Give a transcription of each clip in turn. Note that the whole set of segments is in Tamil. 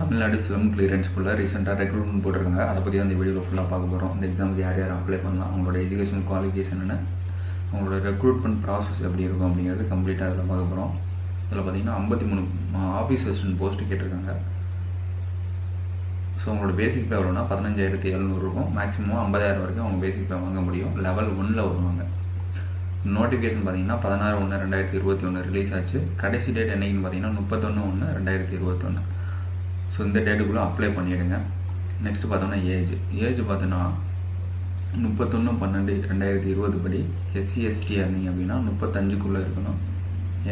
தமிழ்நாடு ஸ்லம் கிளியரன்ஸ் ஃபுல்லாக ரீசெண்டாக ரெக்ரூட்மெண்ட் போட்டிருக்காங்க. அதை பற்றி அந்த வீடியோவில் ஃபுல்லாக பார்க்க போகிறோம் இந்த எக்ஸாமுக்கு யார் யார் அப்ளை பண்ணலாம் அவங்களோட எஜுகேஷன் குவாலிஃபிகேஷன் என்ன அவங்களோட ரெக்ரூட்மெண்ட் ப்ராசஸ் எப்படி இருக்கும் அப்படிங்கிறது கம்ப்ளீட்டாக அதில் பார்க்க போகிறோம் இதில் பார்த்தீங்கன்னா ஐம்பத்தி மூணு ஆஃபீஸ் அசிஸ்டன்ட் போஸ்ட்டு கேட்டிருக்காங்க. ஸோ உங்களோட பேசிக் பே எவ்வளோனா பதினஞ்சாயிரத்தி எழுநூறு இருக்கும். மேக்ஸிமம் ஐம்பதாயிரம் வரைக்கும் அவங்க பேசிக் பே வாங்க முடியும். லெவல் ஒன்னில் வருவாங்க. நோட்டிஃபிகேஷன் பார்த்தீங்கன்னா பதினாறு ஒன்று ரெண்டாயிரத்தி இருபத்தி ஒன்று ரிலீஸ் ஆச்சு. கடைசி டேட் என்னைக்குன்னு பார்த்தீங்கன்னா முப்பத்தொன்று ஒன்று ரெண்டாயிரத்தி இருபத்தொன்று இந்த டேட்டுக்குள்ளே அப்ளை பண்ணிவிடுங்க நெக்ஸ்ட் பார்த்தோன்னா ஏஜ் ஏஜ் பார்த்தோன்னா முப்பத்தொன்று பன்னெண்டு ரெண்டாயிரத்தி இருபது படி எஸ்சி எஸ்டியாக இருந்தீங்க அப்படின்னா முப்பத்தஞ்சுக்குள்ளே இருக்கணும்.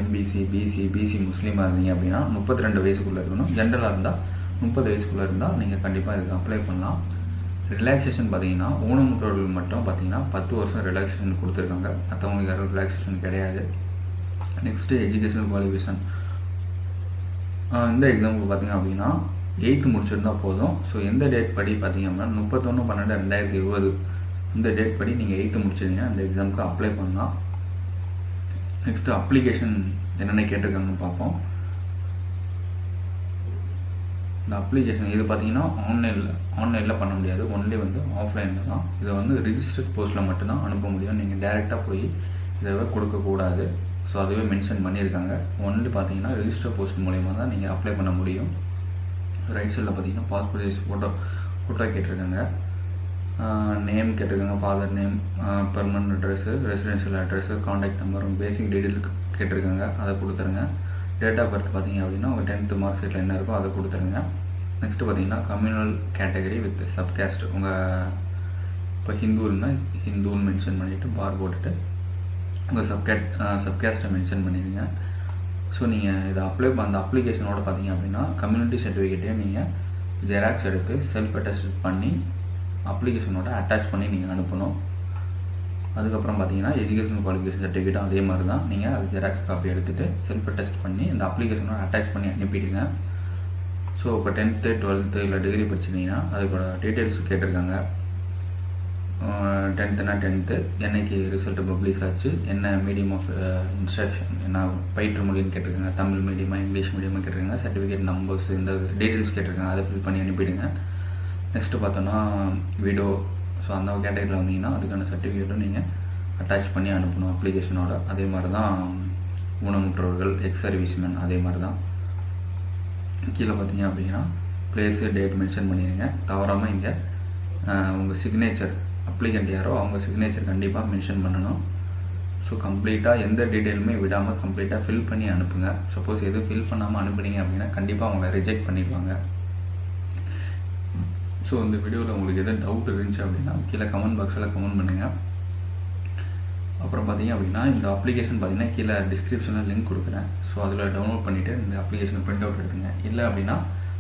எம்பிசி பிசி பிசி முஸ்லீமாக இருந்தீங்க அப்படின்னா முப்பத்தி ரெண்டு வயசுக்குள்ளே இருக்கணும். ஜென்ரலாக இருந்தால் முப்பது வயசுக்குள்ளே இருந்தால் நீங்கள் கண்டிப்பாக இதுக்கு அப்ளை பண்ணலாம். ரிலாக்ஸேஷன் பார்த்தீங்கன்னா ஊனமுற்றோர்கள் மட்டும் பார்த்தீங்கன்னா பத்து வருஷம் ரிலாக்ஸேஷன் கொடுத்துருக்காங்க. மற்றவங்களுக்கு யாரும் ரிலாக்ஸேஷன் கிடையாது. நெக்ஸ்ட்டு எஜுகேஷனல் குவாலிஃபிகேஷன் இந்த எக்ஸாம்பிள் பார்த்தீங்க அப்படின்னா எயித்து முடிச்சிருந்தா போதும். ஸோ எந்த டேட் படி பார்த்தீங்க அப்படின்னா முப்பத்தொன்று பன்னெண்டு ரெண்டாயிரத்தி இருபது. இந்த டேட் படி நீங்கள் எயித்து முடிச்சிருந்தீங்கன்னா அந்த எக்ஸாமுக்கு அப்ளை பண்ணலாம். நெக்ஸ்ட்டு அப்ளிகேஷன் என்னென்ன கேட்டிருக்காங்கன்னு பார்ப்போம். இந்த அப்ளிகேஷன் இது பார்த்தீங்கன்னா ஆன்லைனில் ஆன்லைனில் பண்ண முடியாது. ஒன்லி வந்து ஆஃப்லைனில் தான். இதை வந்து ரிஜிஸ்டர்ட் போஸ்ட்டில் மட்டும்தான் அனுப்ப முடியும். நீங்கள் டேரெக்டாக போய் இதை கொடுக்கக்கூடாது ஸோ அதுவே மென்ஷன் பண்ணியிருக்காங்க. ஒன்லி பார்த்தீங்கன்னா ரிஜிஸ்டர் போஸ்ட் மூலயமா தான் நீங்கள் அப்ளை பண்ண முடியும். ரைட் சைடில் பார்த்தீங்கன்னா பாஸ்போர்ட் சைஸ் ஃபோட்டோ ஃபோட்டோ கேட்டிருக்காங்க. நேம் கேட்டிருக்காங்க father name permanent address residential address contact நம்பரும் பேசிக் டீட்டெயில் கேட்டிருக்காங்க. அதை கொடுத்துருங்க. டேட் ஆஃப் பர்த் பார்த்தீங்க அப்படின்னா உங்கள் டென்த்து மார்க் ஷீட்டில் என்ன இருக்கோ அதை கொடுத்துருங்க. நெக்ஸ்ட்டு பார்த்தீங்கன்னா கம்யூனல் கேட்டகரி வித் சப்காஸ்ட் உங்கள் இப்போ ஹிந்துன்னா ஹிந்துன்னு மென்ஷன் பண்ணிவிட்டு பார் போட்டுட்டு உங்கள் சப்கேட் சப்காஸ்ட்டை மென்ஷன் பண்ணிடுங்க ஸோ நீங்கள் இதை அப்ளை அந்த அப்ளிகேஷனோட பார்த்தீங்க அப்படின்னா கம்யூனிட்டி சர்டிஃபிகேட்டையும் நீங்கள் ஜெராக்ஸ் எடுத்து செல்ஃப் அட்டஸ்ட் பண்ணி அப்ளிகேஷனோட அட்டாச் பண்ணி நீங்கள் அனுப்பணும். அதுக்கப்புறம் பார்த்தீங்கன்னா எஜுகேஷன் குவாலிஃபிகேஷன் சர்டிஃபிகேட்டும் அதே மாதிரி தான் நீங்கள் அது ஜெராக்ஸ் காப்பி எடுத்துகிட்டு செல்ஃப் அட்டஸ்ட் பண்ணி இந்த அப்ளிகேஷனோட அட்டாச் பண்ணி அனுப்பிடுங்க. ஸோ இப்போ டென்த்து டுவெல்த்து இல்லை டிகிரி படிச்சிருந்தீங்கன்னா அதுக்கோட டீட்டெயில்ஸ் கேட்டிருக்காங்க. டென்த்துனா டென்த்து என்னைக்கு ரிசல்ட் பப்ளிஷ் ஆச்சு? என்ன மீடியம் ஆஃப் இன்ஸ்ட்ரக்ஷன் என்ன பயிற்று மொழின்னு கேட்டிருக்காங்க. தமிழ் மீடியமாக இங்கிலீஷ் மீடியமாக கேட்டிருக்காங்க. சர்டிஃபிகேட் நம்பர்ஸ் இந்த டீட்டெயில்ஸ் கேட்டிருக்காங்க. அதை ஃபில் பண்ணி அனுப்பிடுங்க. நெக்ஸ்ட்டு பார்த்தோன்னா வீடியோ ஸோ அந்த கேட்டகரியில் வந்தீங்கன்னா அதுக்கான சர்டிஃபிகேட்டும் நீங்கள் அட்டாச் பண்ணி அனுப்பணும் அப்ளிகேஷனோட அதே மாதிரி தான் ஊனமுற்றவர்கள் எக்ஸ் சர்வீஸ்மேன் அதே மாதிரி தான் கீழே பார்த்தீங்க அப்படின்னா பிளேஸு டேட் மென்ஷன் பண்ணிடுங்க. தவறாமல் இங்கே உங்கள் சிக்னேச்சர் அப்ளிகண்ட் யாரோ அவங்க சிக்னேச்சர் கண்டிப்பாக மென்ஷன் பண்ணணும். ஸோ கம்ப்ளீட்டாக எந்த டீட்டெயிலுமே விடாமல் கம்ப்ளீட்டாக ஃபில் பண்ணி அனுப்புங்க. சப்போஸ் எதுவும் ஃபில் பண்ணாமல் அனுப்புனீங்க அப்படின்னா கண்டிப்பாக அவங்க ரிஜெக்ட் பண்ணிடுவாங்க. ஸோ இந்த வீடியோவில் உங்களுக்கு எதாவது டவுட் இருந்துச்சு அப்படின்னா கீழே கமெண்ட் பாக்ஸில் கமெண்ட் பண்ணுங்கள் அப்புறம் பார்த்தீங்க அப்படின்னா இந்த அப்ளிகேஷன் பார்த்தீங்கன்னா கீழே டிஸ்கிரிப்ஷனில் லிங்க் கொடுக்குறேன். ஸோ அதில் டவுன்லோட் பண்ணிவிட்டு இந்த அப்ளிகேஷனை பிரிண்ட் அவுட் எடுத்துங்க. இல்லை அப்படின்னா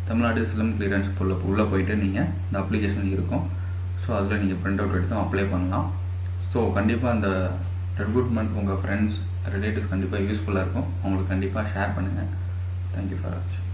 தமிழ்நாடு சிலம் கிளியரன்ஸ் உள்ள உள்ளே போயிட்டு நீங்கள் இந்த அப்ளிகேஷன் இருக்கும். ஸோ அதில் நீங்கள் பிரிண்ட் அவுட் எடுத்து அப்ளை பண்ணலாம். ஸோ கண்டிப்பாக அந்த ரெக்ரூட்மெண்ட் உங்கள் ஃப்ரெண்ட்ஸ் ரிலேட்டிவ்ஸ் கண்டிப்பாக யூஸ்ஃபுல்லாக இருக்கும். அவங்களுக்கு கண்டிப்பாக ஷேர் பண்ணுங்கள் தேங்க்யூ ஃபார் வாட்சிங்